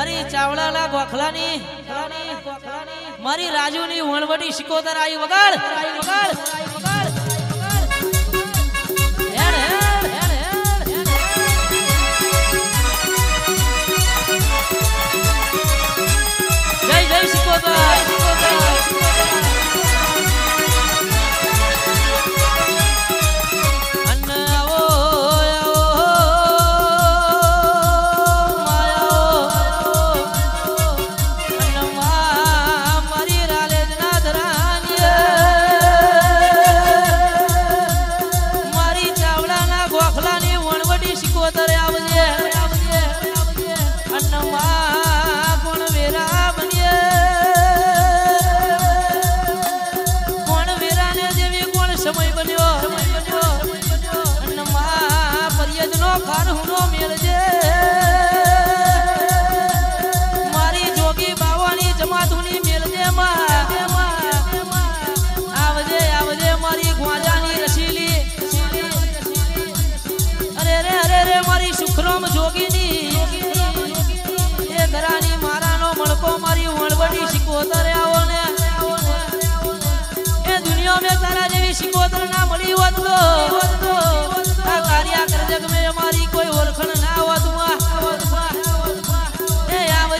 મારી ચાવડાના બોખલાની મારી રાજુની વણવટી શિકોતર આવી વગાડ વગાડ.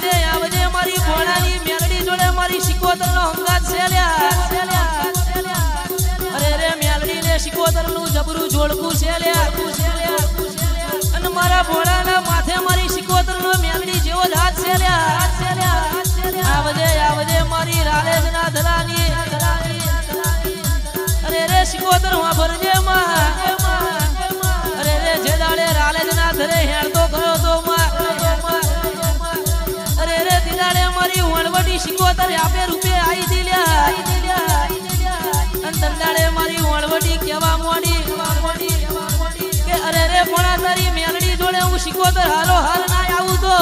આવજે આવજે મારી ભોળાની મેલડી જોડે મારી શિકોતર નો હંગાત છે. અરે રે મેલડી ને શિકોતર જબરું જોડકું છે. અને મારા ભોળાના માથે મારી શિકોતર મેલડી જેવો જ હાથ છે આવજે આવજે મારી રાલેજ ના ધરાની અરે રે શિકોતર હું જોડે હું હાલો હાલ ના આવું તો.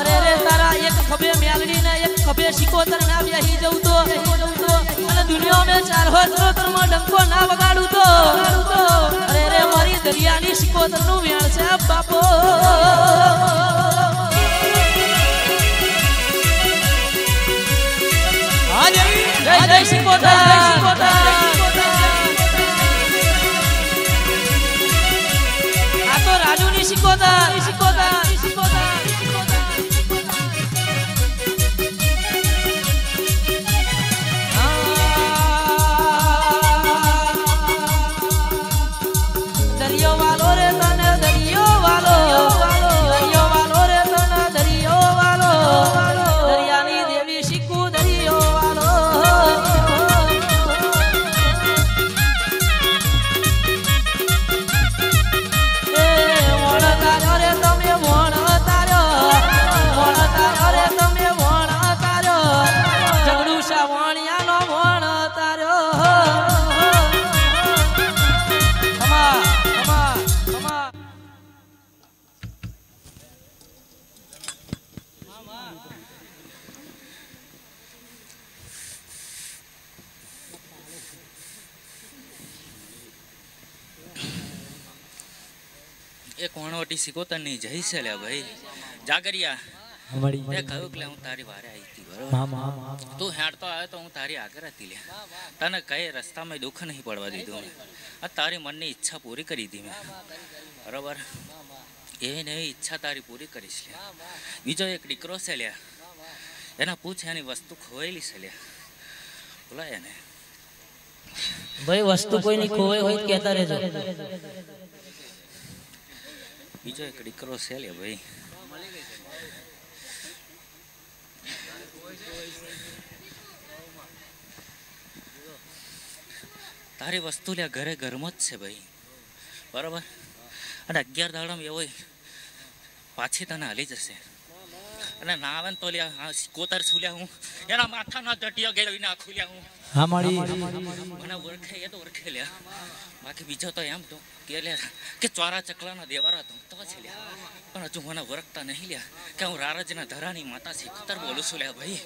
અરે રે તારા, એક ખભે મેલડી ને એક ખભે શિકોતર ના બેહી જવું તો. અને દુનિયા મેં ચાર હો ચરોતરમાં ડંકો ના વગાડું તો. અરે રે, મારી દરિયાની શિકોતરનું વેણ છે બાપો. જય જય શિકોતર રાજુની શિકોતર શિકોતર એ કોણવટી સિકોતરની જઈ છે લે ભાઈ. જાગરિયા તે કહ્યું કે હું તારી વારે આવી હતી બરોબર? તું હેડતો આવ્યો તો હું તારી આગળ હતી લે. તને કઈ રસ્તામાં દુઃખ નહીં પડવા દીધું આ તારી મનની ઈચ્છા પૂરી કરી હતી મેં. બરોબર? એવી ને એવી ઈચ્છા તારી પૂરી કરીશ લે. બીજો એક દીકરો છે લ્યા એના પૂછ એની વસ્તુ ખોવાયેલી છે લે. બોલાય ને ભાઈ વસ્તુ કોઈની ખોવાઈ હોય કહેતા રહેજો. બીજો એક દીકરો છે લે ભાઈ. તારી વસ્તુ લે ઘરે ઘરમાં જ છે ભાઈ. બરાબર? અને અગિયાર દાડામાં એવો પાછી તને હાલી જશે. અને ના આવે ને તો લ્યા કોતર છું લ્યા હું. એના માથાના દટિયા ગેળવી નાખું લ્યા હું. હા મારી મને ઓળખે એ તો ઓળખે લ્યા. બાકી બીજો તો એમ તો કે લે કે ચોરા ચકલાના દેવારા તો તો છે લ્યા. પણ હજુ મને ઓળખતા નહીં લ્યા. કે હું રારજના ધરાની માતા શીખતર બોલું છું લ્યા ભાઈ.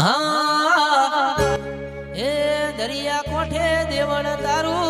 હા એ દરિયા કોઠે દેવણ તારું?